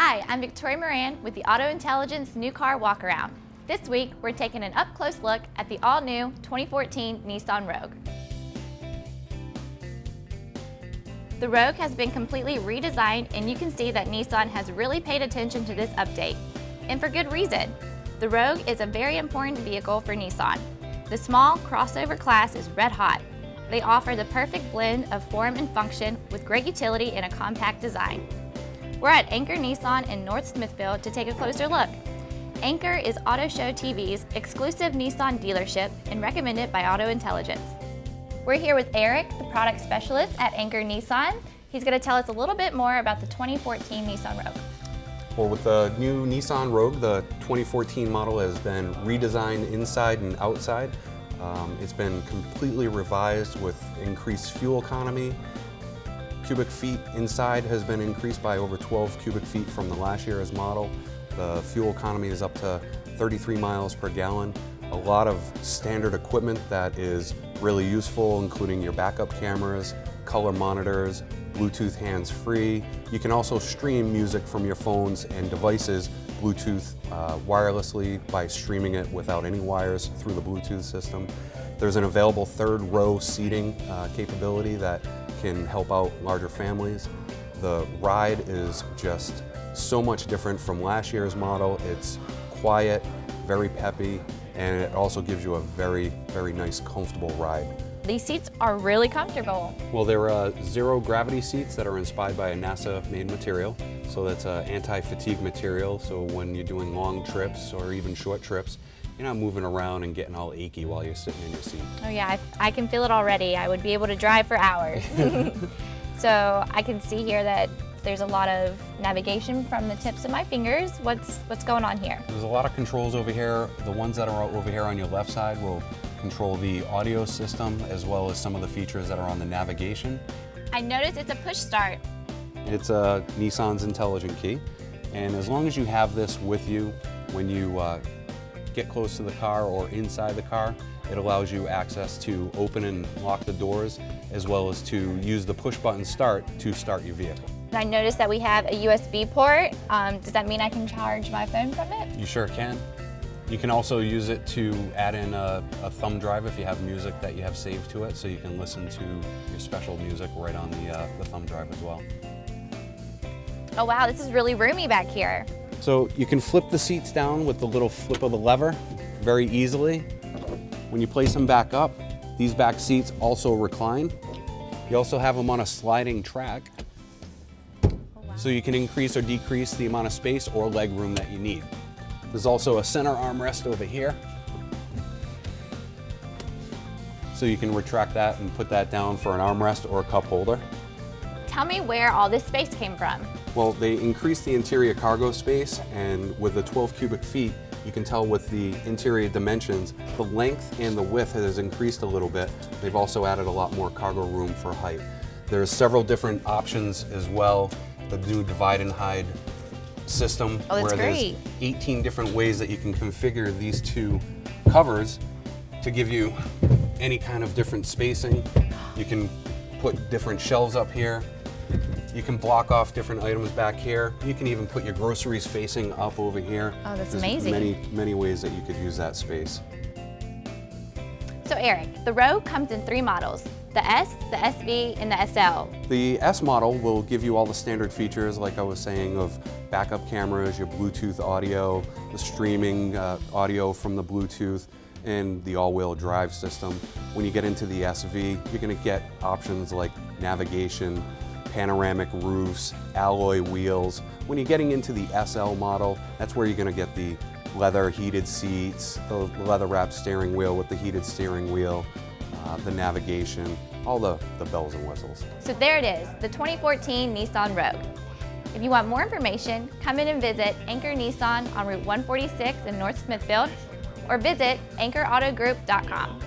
Hi, I'm Victoria Moran with the Auto Intelligence New Car Walkaround. This week, we're taking an up-close look at the all-new 2014 Nissan Rogue. The Rogue has been completely redesigned and you can see that Nissan has really paid attention to this update. And for good reason. The Rogue is a very important vehicle for Nissan. The small crossover class is red hot. They offer the perfect blend of form and function with great utility and a compact design. We're at Anchor Nissan in North Smithfield to take a closer look. Anchor is Auto Show TV's exclusive Nissan dealership and recommended by Auto Intelligence. We're here with Eric, the product specialist at Anchor Nissan. He's going to tell us a little bit more about the 2014 Nissan Rogue. Well, with the new Nissan Rogue, the 2014 model has been redesigned inside and outside. Um, it's been completely revised with increased fuel economy. Cubic feet inside has been increased by over 12 cubic feet from the last year's model. The fuel economy is up to 33 miles per gallon. A lot of standard equipment that is really useful, including your backup cameras, color monitors, Bluetooth hands-free. You can also stream music from your phones and devices Bluetooth uh, wirelessly by streaming it without any wires through the Bluetooth system. There's an available third row seating uh, capability that can help out larger families. The ride is just so much different from last year's model. It's quiet, very peppy, and it also gives you a very, very nice, comfortable ride. These seats are really comfortable. Well, they're uh, zero gravity seats that are inspired by a NASA made material. So that's an anti-fatigue material. So when you're doing long trips or even short trips, you're not moving around and getting all achy while you're sitting in your seat. Oh yeah, I, I can feel it already. I would be able to drive for hours. so I can see here that there's a lot of navigation from the tips of my fingers. What's, what's going on here? There's a lot of controls over here. The ones that are over here on your left side will control the audio system as well as some of the features that are on the navigation. I noticed it's a push start. It's a Nissan's intelligent key. And as long as you have this with you when you uh, get close to the car or inside the car, it allows you access to open and lock the doors as well as to use the push button start to start your vehicle. I noticed that we have a USB port. Um, does that mean I can charge my phone from it? You sure can. You can also use it to add in a, a, thumb drive if you have music that you have saved to it, so you can listen to your special music right on the, uh, the thumb drive as well. Oh wow, this is really roomy back here. So you can flip the seats down with the little flip of the lever very easily. When you place them back up, these back seats also recline. You also have them on a sliding track. So you can increase or decrease the amount of space or leg room that you need. There's also a center armrest over here. So you can retract that and put that down for an armrest or a cup holder. Tell me where all this space came from. Well, they increased the interior cargo space and with the 12 cubic feet, you can tell with the interior dimensions, the length and the width has increased a little bit. They've also added a lot more cargo room for height. There's several different options as well. The new divide and hide system oh, where great. there's 18 different ways that you can configure these two covers to give you any kind of different spacing. You can put different shelves up here. You can block off different items back here. You can even put your groceries facing up over here. Oh, that's There's amazing. Many, many ways that you could use that space. So Eric, the Rogue comes in three models, the S, the SV, and the SL. The S model will give you all the standard features, like I was saying, of backup cameras, your Bluetooth audio, the streaming uh, audio from the Bluetooth, and the all-wheel drive system. When you get into the SV, you're going to get options like navigation, panoramic roofs, alloy wheels. When you're getting into the SL model, that's where you're going to get the leather heated seats, the leather wrapped steering wheel with the heated steering wheel, uh, the navigation, all the, the bells and whistles. So there it is, the 2014 Nissan Rogue. If you want more information, come in and visit Anchor Nissan on Route 146 in North Smithfield or visit anchorautogroup.com.